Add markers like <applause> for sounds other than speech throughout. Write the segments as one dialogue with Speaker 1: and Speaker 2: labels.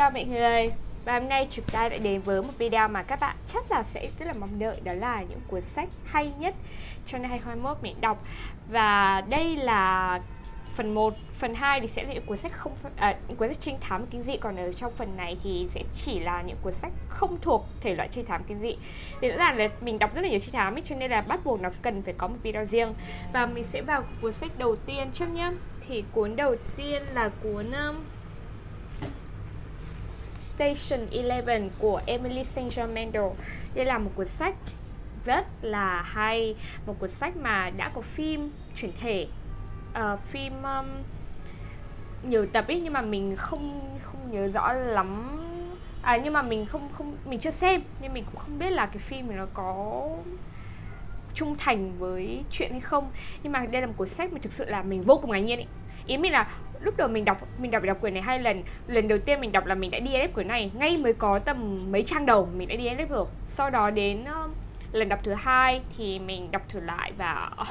Speaker 1: chào mọi người Và hôm nay chúng ta đã đến với một video mà các bạn chắc là sẽ rất là mong đợi Đó là những cuốn sách hay nhất trong năm 2021 mình đọc Và đây là phần 1, phần 2 thì sẽ là những cuốn sách không à, những cuốn sách trinh thám kinh dị còn ở trong phần này thì sẽ chỉ là những cuốn sách không thuộc thể loại trinh thám kinh dị. Vì rõ ràng là mình đọc rất là nhiều trinh thám ấy cho nên là bắt buộc nó cần phải có một video riêng. Và mình sẽ vào cuốn sách đầu tiên trước nhé. Thì cuốn đầu tiên là cuốn um, Station Eleven của Emily St. John Mandel. Đây là một cuốn sách rất là hay, một cuốn sách mà đã có phim chuyển thể uh, phim um, nhiều tập ấy nhưng mà mình không không nhớ rõ lắm à nhưng mà mình không không mình chưa xem nên mình cũng không biết là cái phim này nó có trung thành với chuyện hay không nhưng mà đây là một cuốn sách mà thực sự là mình vô cùng ngạc nhiên ấy ý mình là lúc đầu mình đọc mình đọc đọc quyển này hai lần. Lần đầu tiên mình đọc là mình đã đi DNF quyển này ngay mới có tầm mấy trang đầu mình đã đi DNF rồi. Sau đó đến uh, lần đọc thứ hai thì mình đọc thử lại và uh,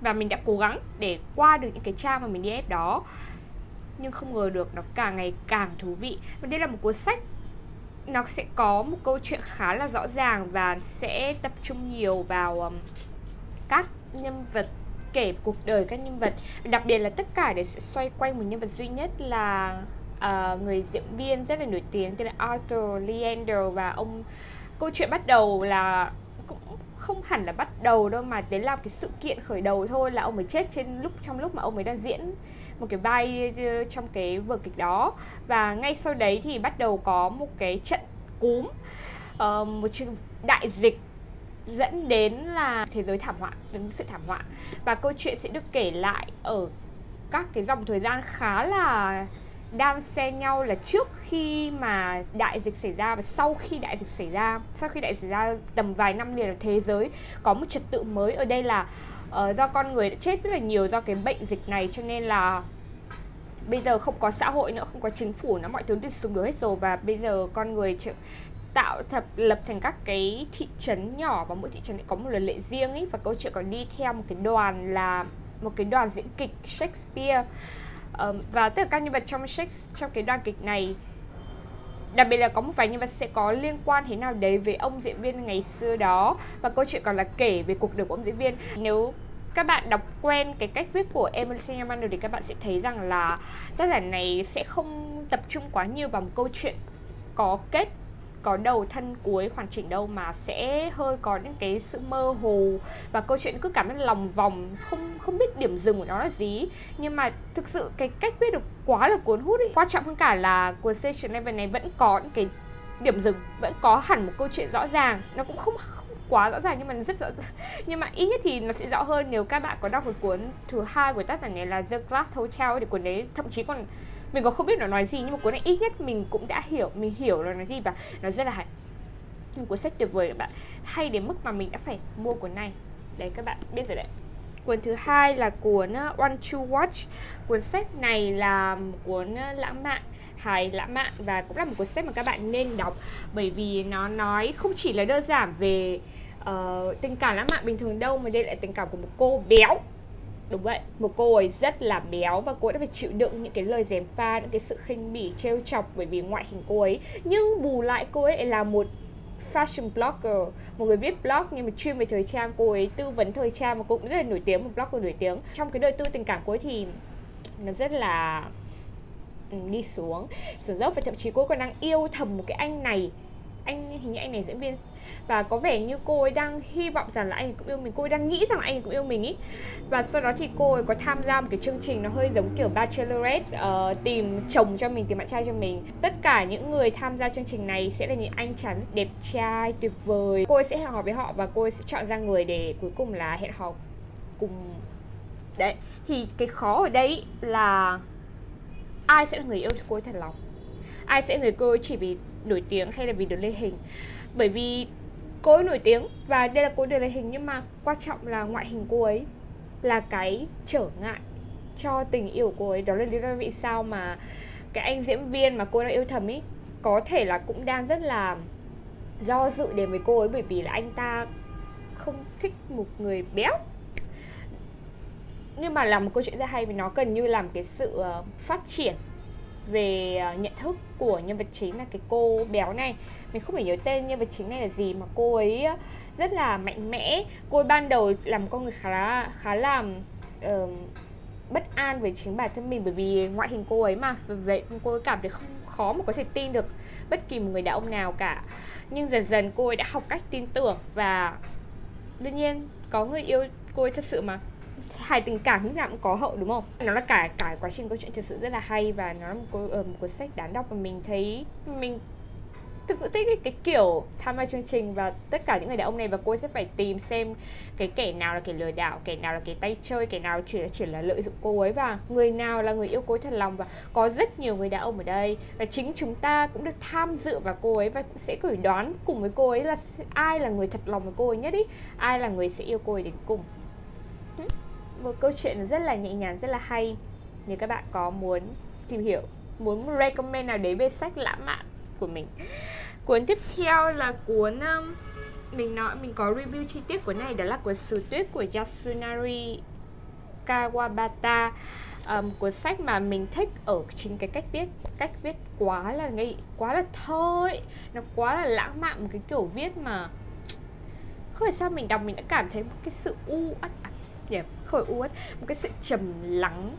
Speaker 1: và mình đã cố gắng để qua được những cái trang mà mình đi ép đó. Nhưng không ngờ được nó càng ngày càng thú vị. Và đây là một cuốn sách nó sẽ có một câu chuyện khá là rõ ràng và sẽ tập trung nhiều vào um, các nhân vật kể cuộc đời các nhân vật. Đặc biệt là tất cả đều sẽ xoay quanh một nhân vật duy nhất là uh, người diễn viên rất là nổi tiếng tên là Arthur Leander và ông câu chuyện bắt đầu là cũng không hẳn là bắt đầu đâu mà đến làm cái sự kiện khởi đầu thôi là ông ấy chết trên lúc trong lúc mà ông ấy đang diễn một cái vai ờ, trong cái vở kịch đó. Và ngay sau đấy thì bắt đầu có một cái trận cúm uh, một chương đại dịch dẫn đến là thế giới thảm họa đến sự thảm họa. Và câu chuyện sẽ được kể lại ở các cái dòng thời gian khá là đan xen nhau là trước khi mà đại dịch xảy ra và sau khi đại dịch xảy ra. Sau khi đại dịch xảy ra tầm vài năm liền thế giới có một trật tự mới. Ở đây là uh, do con người đã chết rất là nhiều do cái bệnh dịch này cho nên là bây giờ không có xã hội nữa không có chính phủ nữa mọi thứ được sụp đổ hết rồi. Và bây giờ con người tạo thập lập thành các cái thị trấn nhỏ và mỗi thị trấn có một luật lệ riêng ấy và câu chuyện còn đi theo một cái đoàn là một cái đoàn diễn kịch Shakespeare. Um, và tất cả các nhân vật trong Shakespeare trong cái đoàn kịch này đặc biệt là có một vài nhân vật sẽ có liên quan thế nào đấy với ông diễn viên ngày xưa đó. Và câu chuyện còn là kể về cuộc đời của ông diễn viên. Nếu các bạn đọc quen cái cách viết của Emily Singamander thì các bạn sẽ thấy rằng là tác giả này sẽ không tập trung quá nhiều vào một câu chuyện có kết có đầu thân cuối hoàn chỉnh đâu mà sẽ hơi có những cái sự mơ hồ. Và câu chuyện cứ cảm thấy lòng vòng không không biết điểm dừng của nó là gì. Nhưng mà thực sự cái cách viết được quá là cuốn hút ý. quan trọng hơn cả là của Station Eleven này vẫn có những cái điểm dừng vẫn có hẳn một câu chuyện rõ ràng. Nó cũng không, không quá rõ ràng nhưng mà rất rõ <laughs> nhưng mà ít nhất thì nó sẽ rõ hơn nếu các bạn có đọc một cuốn thứ hai của tác giả này là The Glass Hotel thì cuốn đấy thậm chí còn mình còn không biết nó nói gì nhưng mà cuốn này ít nhất mình cũng đã hiểu mình hiểu nó nói gì và nó rất là hay. Một cuốn sách tuyệt vời các bạn. Hay đến mức mà mình đã phải mua cuốn này. Đấy các bạn biết rồi đấy. Cuốn thứ hai là cuốn ờ, One to Watch. Cuốn sách này là một cuốn ờ, lãng mạn hài lãng mạn và cũng là một cuốn sách mà các bạn nên đọc. Bởi vì nó nói không chỉ là đơn giản về uh, tình cảm lãng mạn bình thường đâu mà đây lại tình cảm của một cô béo. Đúng vậy, một cô ấy rất là béo và cô ấy đã phải chịu đựng những cái lời dèm pha, những cái sự khinh bỉ, trêu chọc bởi vì ngoại hình cô ấy. Nhưng bù lại cô ấy là một fashion blogger, một người viết blog nhưng mà chuyên về thời trang, cô ấy tư vấn thời trang và cũng rất là nổi tiếng, một blogger nổi tiếng. Trong cái đời tư tình cảm của ấy thì nó rất là ừ, đi xuống xuống dốc và thậm chí cô còn đang yêu thầm một cái anh này anh hình như anh này diễn viên. Và có vẻ như cô ấy đang hy vọng rằng là anh cũng yêu mình cô ấy đang nghĩ rằng là anh cũng yêu mình ý. Và sau đó thì cô ấy có tham gia một cái chương trình nó hơi giống kiểu bachelorette uh, tìm chồng cho mình tìm bạn trai cho mình. Tất cả những người tham gia chương trình này sẽ là những anh chàng rất đẹp trai tuyệt vời. Cô ấy sẽ hẹn hò với họ và cô ấy sẽ chọn ra người để cuối cùng là hẹn hò cùng. Đấy thì cái khó ở đây là ai sẽ là người yêu cho cô ấy thật lòng? Ai sẽ người cô ấy chỉ vì nổi tiếng hay là vì được lên hình. Bởi vì cô ấy nổi tiếng và đây là cô được lên hình, nhưng mà quan trọng là ngoại hình cô ấy là cái trở ngại cho tình yêu của cô ấy. Đó là lý do vì sao mà cái anh diễn viên mà cô đã yêu thầm ấy có thể là cũng đang rất là do dự đến với cô ấy, bởi vì là anh ta không thích một người béo. Nhưng mà là một câu chuyện rất hay vì nó cần như làm cái sự ờ, phát triển về ờ, nhận thức của nhân vật chính là cái cô béo này. Mình không phải nhớ tên nhân vật chính này là gì mà cô ấy ờ, rất là mạnh mẽ. Cô ấy ban đầu làm con người khá là khá là uh, bất an với chính bản thân mình bởi vì ngoại hình cô ấy mà. Vậy cô ấy cảm thấy không khó mà có thể tin được bất kỳ một người đàn ông nào cả. Nhưng dần dần cô ấy đã học cách tin tưởng và đương nhiên có người yêu cô ấy thật sự mà hài tình cảm lúc nào cũng có hậu đúng không? Nó là cả cả quá trình câu chuyện thực sự rất là hay và nó là một, cuốn, uh, một cuốn sách đáng đọc và mình thấy mình thực sự thích cái, cái kiểu tham gia chương trình và tất cả những người đàn ông này và cô sẽ phải tìm xem cái kẻ nào là kẻ lừa đảo kẻ nào là kẻ tay chơi kẻ nào chỉ là chỉ là lợi dụng cô ấy và người nào là người yêu cô ấy thật lòng và có rất nhiều người đàn ông ở đây. Và chính chúng ta cũng được tham dự vào cô ấy và cũng sẽ gửi đoán cùng với cô ấy là ai là người thật lòng với cô ấy nhất ý ai là người sẽ yêu cô ấy đến cùng. Hm? Một câu chuyện rất là nhẹ nhàng rất là hay. Nếu các bạn có muốn tìm hiểu muốn recommend nào đấy về sách lãng mạn của mình. Cuốn tiếp theo là cuốn um, mình nói mình có review chi tiết của này đó là cuốn sử Tuyết của Yasunari Kawabata. Um, cuốn sách mà mình thích ở chính cái cách viết cách viết quá là ngây quá là thơ ấy. Nó quá là lãng mạn một cái kiểu viết mà không phải sao mình đọc mình đã cảm thấy một cái sự u ắt Dạ, yeah, khỏi u một cái sự trầm lắng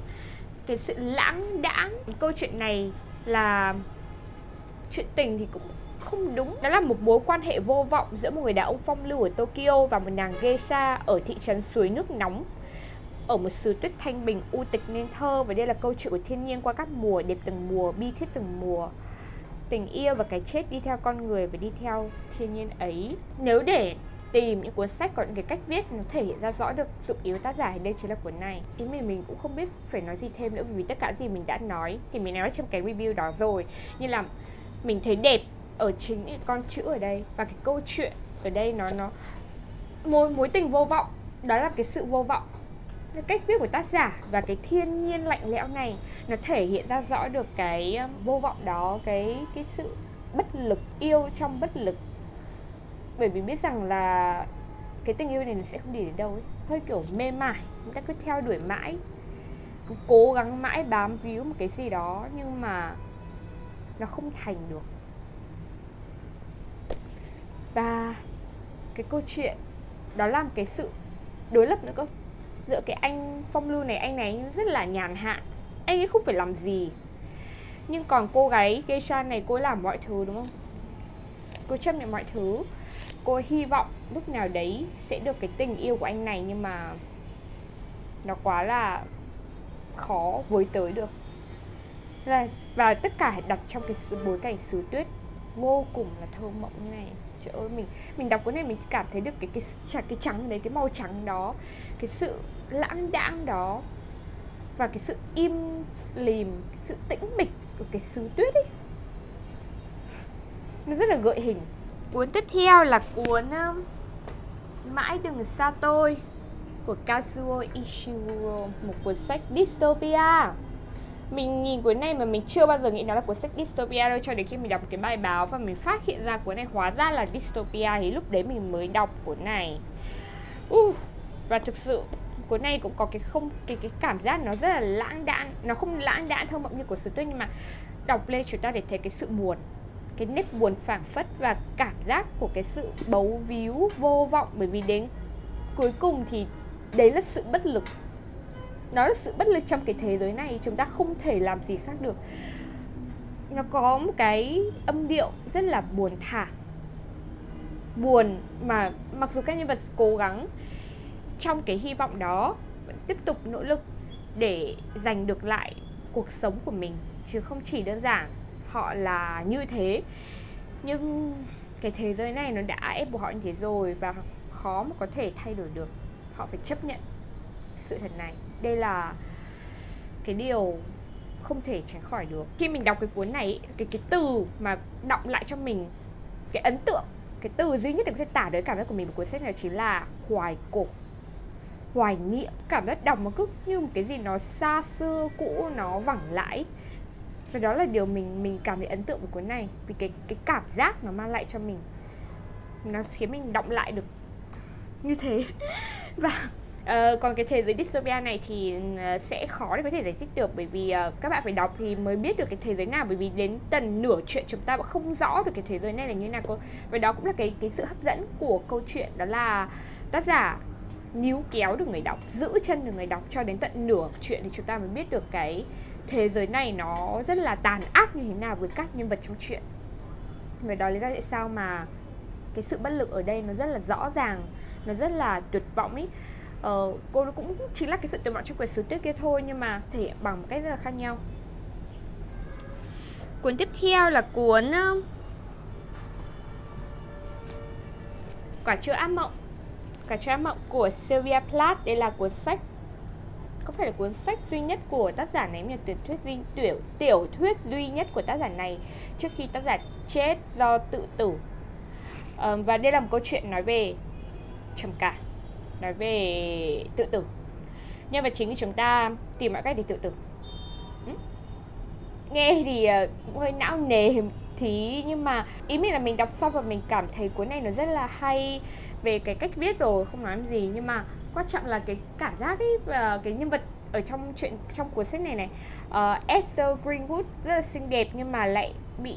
Speaker 1: cái sự lãng đãng. Câu chuyện này là chuyện tình thì cũng không đúng. Đó là một mối quan hệ vô vọng giữa một người đàn ông phong lưu ở Tokyo và một nàng geisha ở thị trấn suối nước nóng. Ở một xứ tuyết thanh bình u tịch nên thơ và đây là câu chuyện của thiên nhiên qua các mùa đẹp từng mùa bi thiết từng mùa. Tình yêu và cái chết đi theo con người và đi theo thiên nhiên ấy. Nếu để tìm những cuốn sách có những cái cách viết nó thể hiện ra rõ được dụng ý của tác giả thì đây chính là cuốn này. Ý mình mình cũng không biết phải nói gì thêm nữa vì tất cả gì mình đã nói thì mình nói trong cái review đó rồi. Như là mình thấy đẹp ở chính những con chữ ở đây và cái câu chuyện ở đây nó nó mối mối tình vô vọng, đó là cái sự vô vọng. Cái cách viết của tác giả và cái thiên nhiên lạnh lẽo này nó thể hiện ra rõ được cái um, vô vọng đó, cái cái sự bất lực, yêu trong bất lực bởi vì biết rằng là cái tình yêu này nó sẽ không đi đến đâu ấy. Hơi kiểu mê mải, người ta cứ theo đuổi mãi, cứ cố gắng mãi bám víu một cái gì đó nhưng mà nó không thành được. Và cái câu chuyện đó là một cái sự đối lập nữa cơ. Giữa cái anh phong lưu này, anh này rất là nhàn hạ. Anh ấy không phải làm gì. Nhưng còn cô gái geisha này, cô ấy làm mọi thứ, đúng không? Cô chấp nhận mọi thứ cô hy vọng lúc nào đấy sẽ được cái tình yêu của anh này nhưng mà nó quá là khó với tới được. Là và tất cả đặt trong cái bối cảnh xứ tuyết vô cùng là thơ mộng như này. Trời ơi mình mình đọc cuốn này mình cảm thấy được cái cái cái, cái trắng đấy cái màu trắng đó cái sự lãng đãng đó và cái sự im lìm cái sự tĩnh mịch của cái xứ tuyết ấy. Nó rất là gợi hình cuốn tiếp theo là cuốn um, mãi đừng xa tôi của Kazuo Ishiguro một cuốn sách dystopia. Mình nhìn cuốn này mà mình chưa bao giờ nghĩ nó là cuốn sách dystopia đâu cho đến khi mình đọc cái bài báo và mình phát hiện ra cuốn này hóa ra là dystopia thì lúc đấy mình mới đọc cuốn này. Uh, và thực sự cuốn này cũng có cái không cái cái cảm giác nó rất là lãng đãng. Nó không lãng đãng thơ mộng như của sử tuyết nhưng mà đọc lên chúng ta để thấy cái sự buồn cái nét buồn phảng phất và cảm giác của cái sự bấu víu, vô vọng. Bởi vì đến cuối cùng thì đấy là sự bất lực. Nó là sự bất lực trong cái thế giới này, chúng ta không thể làm gì khác được. Nó có một cái âm điệu rất là buồn thả. Buồn mà mặc dù các nhân vật cố gắng trong cái hy vọng đó vẫn tiếp tục nỗ lực để giành được lại cuộc sống của mình, chứ không chỉ đơn giản họ là như thế. Nhưng cái thế giới này nó đã ép buộc họ như thế rồi và khó mà có thể thay đổi được. Họ phải chấp nhận sự thật này. Đây là cái điều không thể tránh khỏi được. Khi mình đọc cái cuốn này, cái cái từ mà động lại cho mình, cái ấn tượng, cái từ duy nhất để có thể tả được cảm giác của mình về cuốn sách này chính là hoài cổ. Hoài niệm. Cảm giác đọc mà cứ như một cái gì nó xa xưa, cũ, nó vẳng lại và đó là điều mình mình cảm thấy ấn tượng với cuốn này. Vì cái cái cảm giác nó mang lại cho mình nó khiến mình động lại được như thế. <laughs> Và Uh, còn cái thế giới dystopia này thì uh, sẽ khó để có thể giải thích được. Bởi vì uh, các bạn phải đọc thì mới biết được cái thế giới nào. Bởi vì đến tận nửa chuyện chúng ta vẫn không rõ được cái thế giới này là như nào cô và đó cũng là cái cái sự hấp dẫn của câu chuyện. Đó là tác giả níu kéo được người đọc giữ chân được người đọc cho đến tận nửa chuyện thì chúng ta mới biết được cái thế giới này nó rất là tàn ác như thế nào với các nhân vật trong chuyện Vậy đó lý do tại sao mà cái sự bất lực ở đây nó rất là rõ ràng nó rất là tuyệt vọng ấy ờ, cô nó cũng chính là cái sự tuyệt vọng trong quyển sứ tuyết kia thôi nhưng mà thể hiện bằng một cách rất là khác nhau. Cuốn tiếp theo là cuốn quả chữa ác mộng. Quả chữa ác mộng của Sylvia Plath. Đây là cuốn sách phải là cuốn sách duy nhất của tác giả này là tiểu thuyết duy tiểu tiểu thuyết duy nhất của tác giả này trước khi tác giả chết do tự tử. À, và đây là một câu chuyện nói về trầm cảm nói về tự tử. Nhân vật chính của chúng ta tìm mọi cách để tự tử. Nghe thì uh, cũng hơi não nề thì nhưng mà ý mình là mình đọc xong và mình cảm thấy cuốn này nó rất là hay về cái cách viết rồi không nói gì. Nhưng mà quan trọng là cái cảm giác ấy và cái nhân vật ở trong chuyện trong cuốn sách này này uh, Esther Greenwood rất là xinh đẹp nhưng mà lại bị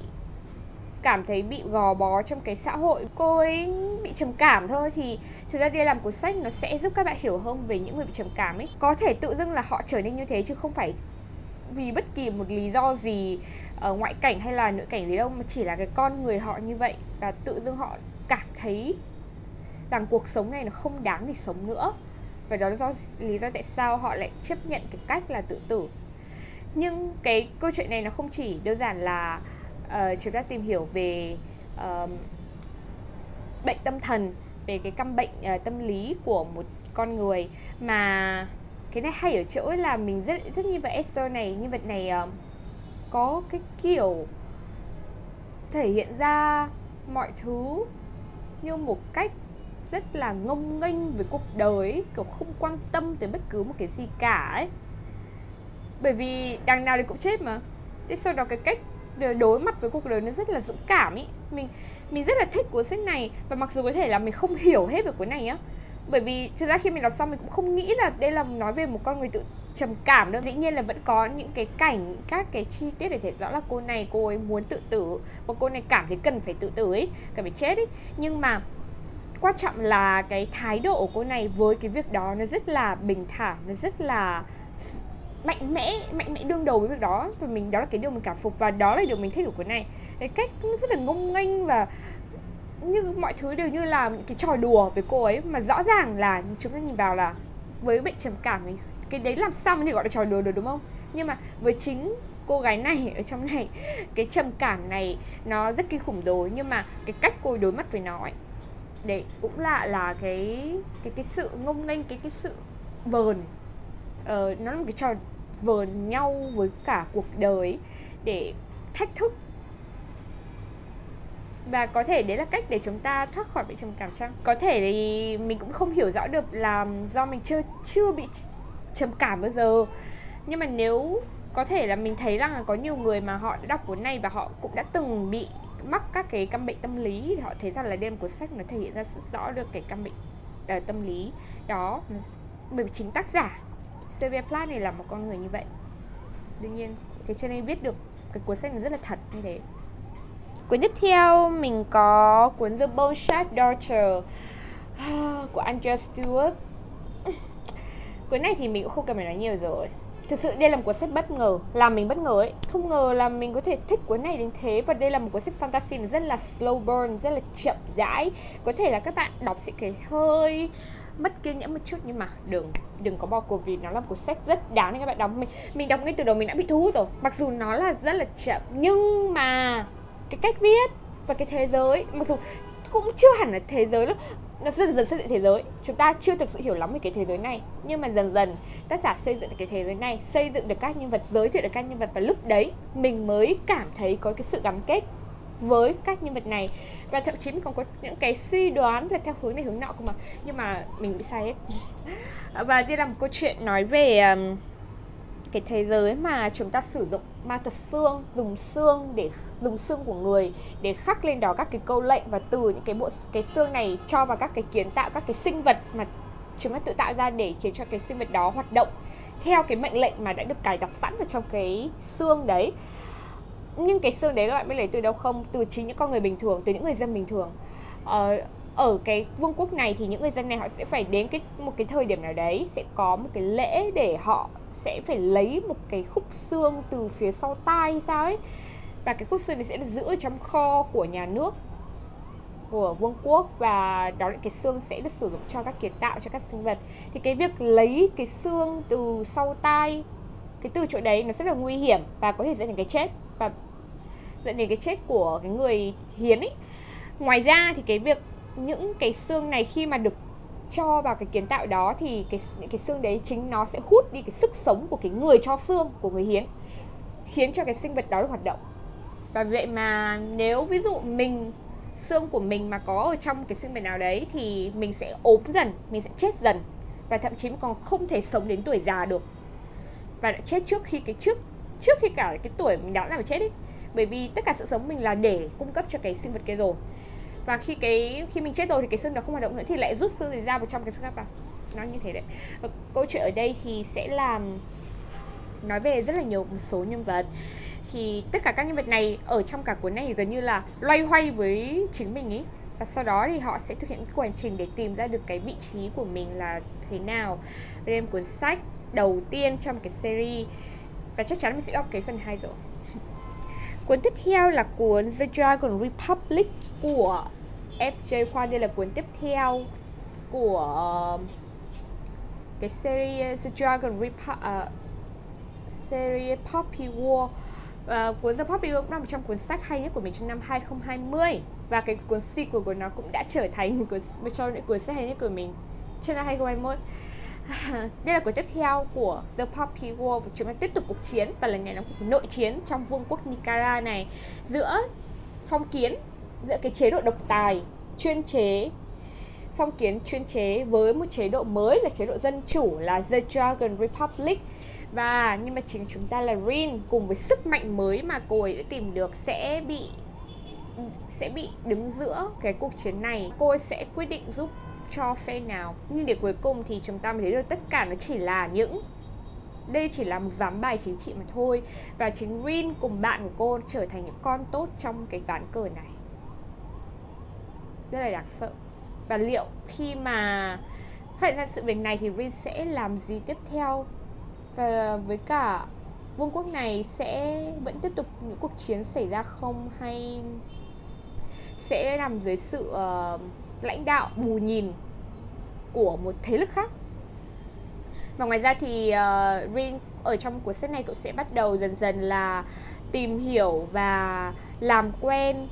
Speaker 1: cảm thấy bị gò bó trong cái xã hội. Cô ấy bị trầm cảm thôi thì thực ra đi làm cuốn sách nó sẽ giúp các bạn hiểu hơn về những người bị trầm cảm ấy. Có thể tự dưng là họ trở nên như thế chứ không phải vì bất kỳ một lý do gì ở ngoại cảnh hay là nội cảnh gì đâu mà chỉ là cái con người họ như vậy và tự dưng họ cảm thấy rằng cuộc sống này nó không đáng để sống nữa. Và đó là do lý do tại sao họ lại chấp nhận cái cách là tự tử. Nhưng cái câu chuyện này nó không chỉ đơn giản là uh, chúng ta tìm hiểu về uh, bệnh tâm thần về cái căn bệnh uh, tâm lý của một con người mà cái này hay ở chỗ là mình rất rất như vậy Esther này nhân vật này uh, có cái kiểu thể hiện ra mọi thứ như một cách rất là ngông nghênh với cuộc đời ấy, kiểu không quan tâm tới bất cứ một cái gì cả ấy. Bởi vì đằng nào thì cũng chết mà. Thế sau đó cái cách đối mặt với cuộc đời nó rất là dũng cảm ý. Mình mình rất là thích cuốn sách này và mặc dù có thể là mình không hiểu hết về cuốn này á bởi vì thực ra khi mình đọc xong mình cũng không nghĩ là đây là nói về một con người tự trầm cảm đâu. Dĩ nhiên là vẫn có những cái cảnh các cái chi tiết để thể rõ là cô này cô ấy muốn tự tử và cô này cảm thấy cần phải tự tử ấy cần phải chết ấy nhưng mà quan trọng là cái thái độ của cô này với cái việc đó nó rất là bình thản nó rất là mạnh mẽ mạnh mẽ đương đầu với việc đó. Và mình đó là cái điều mình cảm phục và đó là điều mình thích của cuốn này. Cái cách rất là ngông nghênh và như mọi thứ đều như là những cái trò đùa với cô ấy. Mà rõ ràng là chúng ta nhìn vào là với bệnh trầm cảm ấy, cái đấy làm sao thì gọi là trò đùa được đúng không? Nhưng mà với chính cô gái này ở trong này <laughs> cái trầm cảm này nó rất kinh khủng rồi nhưng mà cái cách cô đối mặt với nó ấy đấy cũng lạ là cái cái cái sự ngông nghênh cái cái sự vờn ờ, nó là một cái trò vờn nhau với cả cuộc đời để thách thức. Và có thể đấy là cách để chúng ta thoát khỏi bị trầm cảm chăng có thể thì mình cũng không hiểu rõ được là do mình chưa chưa bị trầm cảm bao giờ. Nhưng mà nếu có thể là mình thấy rằng là có nhiều người mà họ đã đọc cuốn này và họ cũng đã từng bị mắc các cái căn bệnh tâm lý thì họ thấy rằng là đêm cuốn sách nó thể hiện ra rất rõ được cái căn bệnh uh, tâm lý. Đó bởi vì chính tác giả Sylvia Plath này là một con người như vậy. Đương nhiên thế cho nên viết được cái cuốn sách này rất là thật như thế. Cuốn tiếp theo mình có cuốn The Bone Shaped Daughter à, của Andrea Stewart. Cuốn này thì mình cũng không cần phải nói nhiều rồi thực sự đây là một cuốn sách bất ngờ, làm mình bất ngờ ấy. Không ngờ là mình có thể thích cuốn này đến thế và đây là một cuốn sách fantasy rất là slow burn, rất là chậm rãi. Có thể là các bạn đọc sẽ thấy hơi mất kiên nhẫn một chút nhưng mà đừng đừng có bỏ cuộc vì nó là một cuốn sách rất đáng để các bạn đọc. Mình mình đọc ngay từ đầu mình đã bị thu hút rồi. Mặc dù nó là rất là chậm, nhưng mà cái cách viết và cái thế giới, mặc dù cũng chưa hẳn là thế giới lắm nó dần dần xây dựng thế giới. Chúng ta chưa thực sự hiểu lắm về cái thế giới này. Nhưng mà dần dần tác giả xây dựng được cái thế giới này xây dựng được các nhân vật giới thiệu được các nhân vật. Và lúc đấy mình mới cảm thấy có cái sự gắn kết với các nhân vật này. Và thậm chí mình còn có những cái suy đoán là theo hướng này hướng nọ cơ mà. Nhưng mà mình bị sai hết. Và đây là một câu chuyện nói về um, cái thế giới mà chúng ta sử dụng ma thuật xương dùng xương để dùng xương của người để khắc lên đó các cái câu lệnh và từ những cái bộ cái xương này cho vào các cái kiến tạo các cái sinh vật mà chúng nó tự tạo ra để khiến cho cái sinh vật đó hoạt động theo cái mệnh lệnh mà đã được cài đặt sẵn ở trong cái xương đấy. Nhưng cái xương đấy các bạn biết lấy từ đâu không? Từ chính những con người bình thường từ những người dân bình thường. Uh, ở cái vương quốc này thì những người dân này họ sẽ phải đến cái, một cái thời điểm nào đấy, sẽ có một cái lễ để họ sẽ phải lấy một cái khúc xương từ phía sau tai hay sao ấy. Và cái khúc xương này sẽ được giữ ở trong kho của nhà nước, của vương quốc. Và đó là cái xương sẽ được sử dụng cho các kiến tạo, cho các sinh vật. Thì cái việc lấy cái xương từ sau tai, cái từ chỗ đấy nó rất là nguy hiểm và có thể dẫn đến cái chết. Và dẫn đến cái chết của cái người hiến ấy. Ngoài ra thì cái việc những cái xương này khi mà được cho vào cái kiến tạo đó thì cái những cái xương đấy chính nó sẽ hút đi cái sức sống của cái người cho xương của người hiến, khiến cho cái sinh vật đó được hoạt động. Và vậy mà nếu ví dụ mình, xương của mình mà có ở trong cái sinh vật nào đấy thì mình sẽ ốm dần, mình sẽ chết dần và thậm chí còn không thể sống đến tuổi già được. Và đã chết trước khi cái trước trước khi cả cái tuổi mình đã là chết ấy. Bởi vì tất cả sự sống mình là để cung cấp cho cái sinh vật kia rồi và khi cái, khi mình chết rồi thì cái xương đó không hoạt động nữa, thì lại rút xương ra vào trong cái xương khác vào. Nó như thế đấy. Và câu chuyện ở đây thì sẽ làm nói về rất là nhiều một số nhân vật. Thì tất cả các nhân vật này ở trong cả cuốn này thì gần như là loay hoay với chính mình ấy. Và sau đó thì họ sẽ thực hiện cái quá trình để tìm ra được cái vị trí của mình là thế nào. Đây là cuốn sách đầu tiên trong cái series. Và chắc chắn mình sẽ đọc cái phần 2 rồi cuốn tiếp theo là cuốn The Dragon Republic của FJ Khoa đây là cuốn tiếp theo của um, cái series uh, The Dragon Republic* uh, series Poppy War. Uh, cuốn The Poppy War cũng là một trong cuốn sách hay nhất của mình trong năm 2020 và cái cuốn sequel của nó cũng đã trở thành <laughs> cuốn, một trong những cuốn sách hay nhất của mình trong năm 2021 <laughs> đây là cuốn tiếp theo của The Poppy War và chúng ta tiếp tục cuộc chiến và lần này là cuộc nội chiến trong vương quốc Nicara này. Giữa phong kiến, giữa cái chế độ độc tài chuyên chế, phong kiến chuyên chế với một chế độ mới là chế độ dân chủ là The Dragon Republic. Và nhưng mà chính chúng ta là Rin cùng với sức mạnh mới mà cô ấy đã tìm được sẽ bị sẽ bị đứng giữa cái cuộc chiến này. Cô ấy sẽ quyết định giúp cho phe nào. Nhưng để cuối cùng thì chúng ta mới thấy được tất cả nó chỉ là những đây chỉ là một ván bài chính trị mà thôi. Và chính Rin cùng bạn của cô trở thành những con tốt trong cái ván cờ này. Rất là đáng sợ. Và liệu khi mà phát hiện ra sự việc này thì Rin sẽ làm gì tiếp theo? Và với cả vương quốc này sẽ vẫn tiếp tục những cuộc chiến xảy ra không? Hay sẽ nằm dưới sự uh, lãnh đạo bù nhìn của một thế lực khác. Và ngoài ra thì uh, Rin ở trong cuốn sách này cũng sẽ bắt đầu dần dần là tìm hiểu và làm quen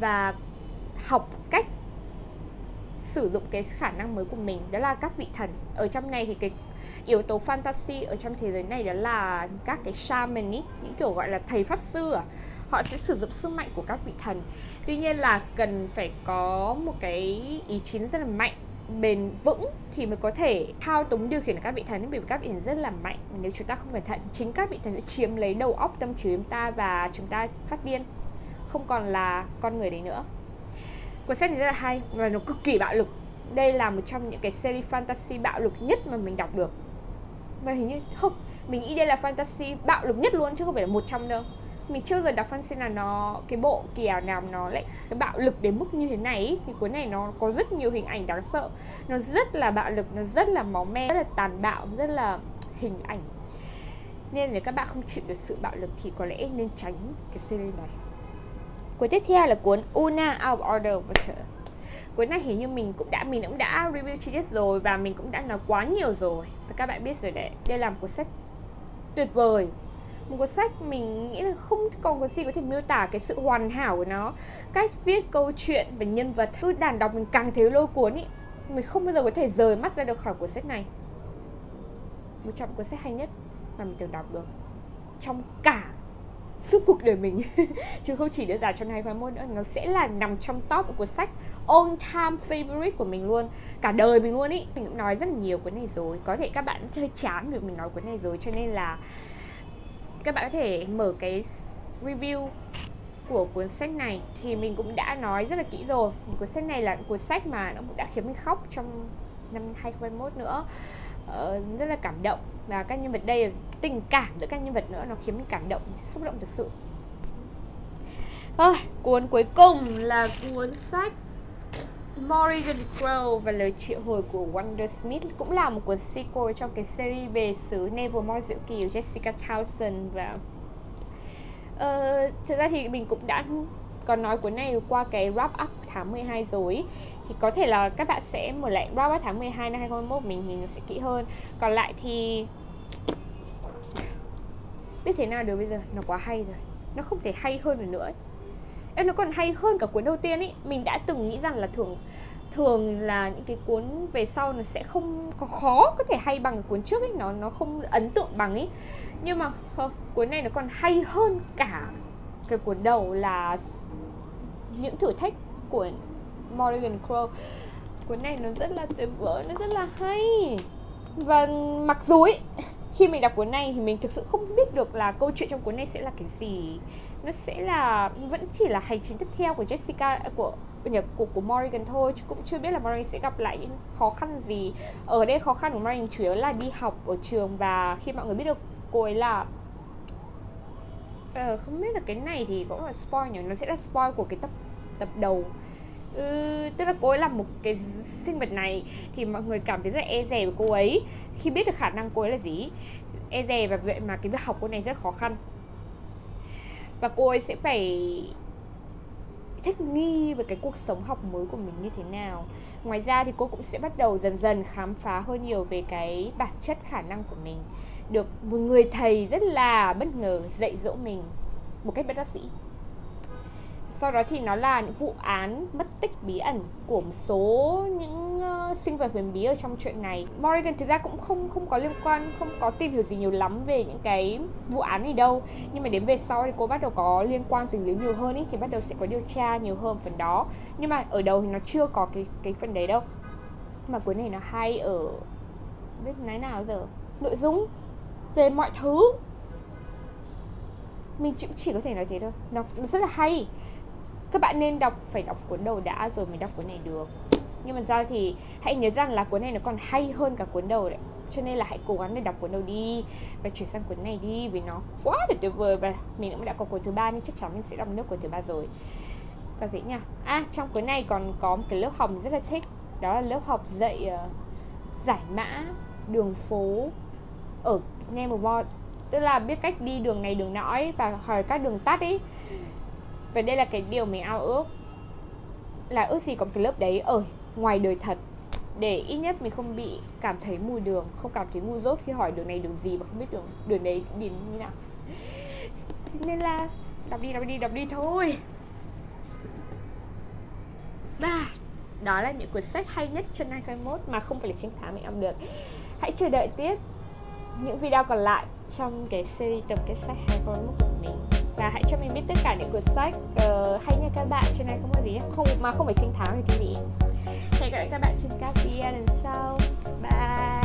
Speaker 1: và học cách sử dụng cái khả năng mới của mình. Đó là các vị thần. Ở trong này thì cái yếu tố fantasy ở trong thế giới này đó là các cái shaman ý những kiểu gọi là thầy pháp sư à họ sẽ sử dụng sức mạnh của các vị thần. Tuy nhiên là cần phải có một cái ý chí rất là mạnh, bền vững thì mới có thể thao túng điều khiển các vị thần. Bởi vì các vị thần rất là mạnh, nếu chúng ta không cẩn thận chính các vị thần sẽ chiếm lấy đầu óc tâm trí chúng ta và chúng ta phát điên, không còn là con người đấy nữa. Cuốn sách này rất là hay và nó cực kỳ bạo lực. Đây là một trong những cái series fantasy bạo lực nhất mà mình đọc được. Và hình như, không, mình nghĩ đây là fantasy bạo lực nhất luôn chứ không phải là một trong đâu mình chưa giờ đọc fantasy là nó, cái bộ kỳ nào nó lại cái bạo lực đến mức như thế này thì cuốn này nó có rất nhiều hình ảnh đáng sợ. Nó rất là bạo lực, nó rất là máu me, rất là tàn bạo, rất là hình ảnh. Nên nếu các bạn không chịu được sự bạo lực thì có lẽ nên tránh cái series này. Cuốn tiếp theo là cuốn Una Out of Order vâng cuốn này hình như mình cũng đã, mình cũng đã review chi tiết rồi và mình cũng đã nói quá nhiều rồi. Và các bạn biết rồi đấy, đây là một cuốn sách tuyệt vời một cuốn sách mình nghĩ là không còn có gì có thể miêu tả cái sự hoàn hảo của nó. Cách viết câu chuyện và nhân vật cứ đàn đọc mình càng thấy lôi cuốn ý. Mình không bao giờ có thể rời mắt ra được khỏi cuốn sách này. Một trong cuốn sách hay nhất mà mình từng đọc được. Trong cả suốt cuộc đời mình. <laughs> Chứ không chỉ đơn giản trong 2021 nữa, nó sẽ là nằm trong top của sách all time favorite của mình luôn. Cả đời mình luôn ý. Mình cũng nói rất là nhiều cuốn này rồi. Có thể các bạn hơi chán việc mình nói cuốn này rồi, cho nên là các bạn có thể mở cái review của cuốn sách này. Thì mình cũng đã nói rất là kỹ rồi. Cuốn sách này là cuốn sách mà nó cũng đã khiến mình khóc trong năm 2021 nữa. Uh, rất là cảm động. Và các nhân vật đây tình cảm giữa các nhân vật nữa nó khiến mình cảm động xúc động thật sự. Thôi, cuốn cuối cùng là cuốn sách Morrigan Crow và lời triệu hồi của Wonder Smith cũng là một cuốn sequel trong cái series về xứ Nevermore diệu kỳ của Jessica Townsend và ờ, uh, thực ra thì mình cũng đã còn nói cuốn này qua cái wrap up tháng 12 rồi. Thì có thể là các bạn sẽ mở lại wrap up tháng 12 năm 2021 mình thì nó sẽ kỹ hơn. Còn lại thì biết thế nào được bây giờ? Nó quá hay rồi. Nó không thể hay hơn được nữa ấy em nó còn hay hơn cả cuốn đầu tiên ý. Mình đã từng nghĩ rằng là thường thường là những cái cuốn về sau nó sẽ không có khó có thể hay bằng cuốn trước ấy nó nó không ấn tượng bằng ấy nhưng mà cuốn này nó còn hay hơn cả cái cuốn đầu là những thử thách của Morgan Crow cuốn này nó rất là tuyệt vời, nó rất là hay. Và mặc dù ấy khi mình đọc cuốn này thì mình thực sự không biết được là câu chuyện trong cuốn này sẽ là cái gì nó sẽ là vẫn chỉ là hành trình tiếp theo của Jessica à, của nhập của của Morgan thôi chứ cũng chưa biết là Morgan sẽ gặp lại những khó khăn gì. Ở đây khó khăn của Morgan chủ yếu là đi học ở trường và khi mọi người biết được cô ấy là ờ, không biết là cái này thì cũng là spoil nhỉ? Nó sẽ là spoil của cái tập tập đầu. Ừ, tức là cô ấy là một cái sinh vật này thì mọi người cảm thấy rất là e dè với cô ấy. Khi biết được khả năng cô ấy là gì e dè và vậy mà cái việc học cô này rất khó khăn và cô ấy sẽ phải thích nghi với cái cuộc sống học mới của mình như thế nào. Ngoài ra thì cô cũng sẽ bắt đầu dần dần khám phá hơn nhiều về cái bản chất khả năng của mình. Được một người thầy rất là bất ngờ dạy dỗ mình một cách bất đắc sĩ sau đó thì nó là những vụ án mất tích bí ẩn của một số những uh, sinh vật huyền bí ở trong chuyện này. Morrigan thực ra cũng không không có liên quan không có tìm hiểu gì nhiều lắm về những cái vụ án này đâu. Nhưng mà đến về sau thì cô bắt đầu có liên quan dính líu nhiều hơn ý thì bắt đầu sẽ có điều tra nhiều hơn phần đó. Nhưng mà ở đầu thì nó chưa có cái cái phần đấy đâu. Mà cuốn này nó hay ở biết nói nào giờ? Nội dung về mọi thứ. Mình chỉ, chỉ có thể nói thế thôi. Nó, nó rất là hay các bạn nên đọc phải đọc cuốn đầu đã rồi mới đọc cuốn này được. Nhưng mà sao thì hãy nhớ rằng là cuốn này nó còn hay hơn cả cuốn đầu đấy. Cho nên là hãy cố gắng để đọc cuốn đầu đi và chuyển sang cuốn này đi vì nó quá là tuyệt vời. Và mình cũng đã có cuốn thứ ba nên chắc chắn mình sẽ đọc nước cuốn thứ ba rồi. Còn gì nhỉ? À trong cuốn này còn có một cái lớp học mình rất là thích. Đó là lớp học dạy uh, giải mã đường phố ở Nevermore. Tức là biết cách đi đường này đường nọ ấy và hỏi các đường tắt ấy và đây là cái điều mình ao ước. Là ước gì có một cái lớp đấy ở ngoài đời thật. Để ít nhất mình không bị cảm thấy mùi đường, không cảm thấy ngu dốt khi hỏi đường này đường gì mà không biết đường đường đấy đi như nào. <laughs> Nên là đọc đi đọc đi đọc đi thôi. Và đó là những cuốn sách hay nhất trong 2021 mà không phải là trinh thám mình ăn được. Hãy chờ đợi tiếp những video còn lại trong cái series tập kết sách 2021 của và hãy cho mình biết tất cả những cuốn sách uh, hay nha các bạn trên này không có gì không mà không phải trinh thám thì quý vị hẹn gặp lại các bạn trên các video lần sau. Bye.